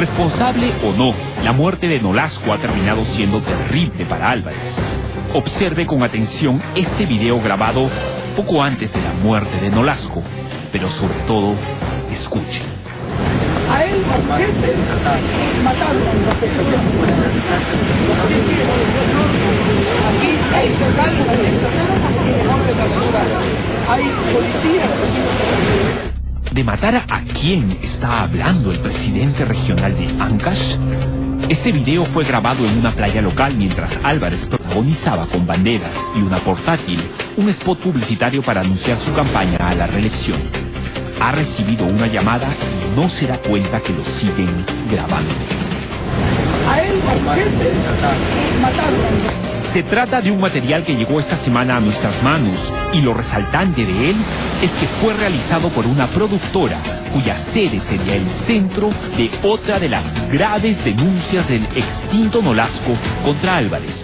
Responsable o no, la muerte de Nolasco ha terminado siendo terrible para Álvarez. Observe con atención este video grabado poco antes de la muerte de Nolasco, pero sobre todo, escuche. A él, gente, un Aquí hay hay policías. ¿De matar a quién está hablando el presidente regional de Ancash? Este video fue grabado en una playa local mientras Álvarez protagonizaba con banderas y una portátil un spot publicitario para anunciar su campaña a la reelección. Ha recibido una llamada y no se da cuenta que lo siguen grabando. A él. Se trata de un material que llegó esta semana a nuestras manos y lo resaltante de él es que fue realizado por una productora cuya sede sería el centro de otra de las graves denuncias del extinto Nolasco contra Álvarez.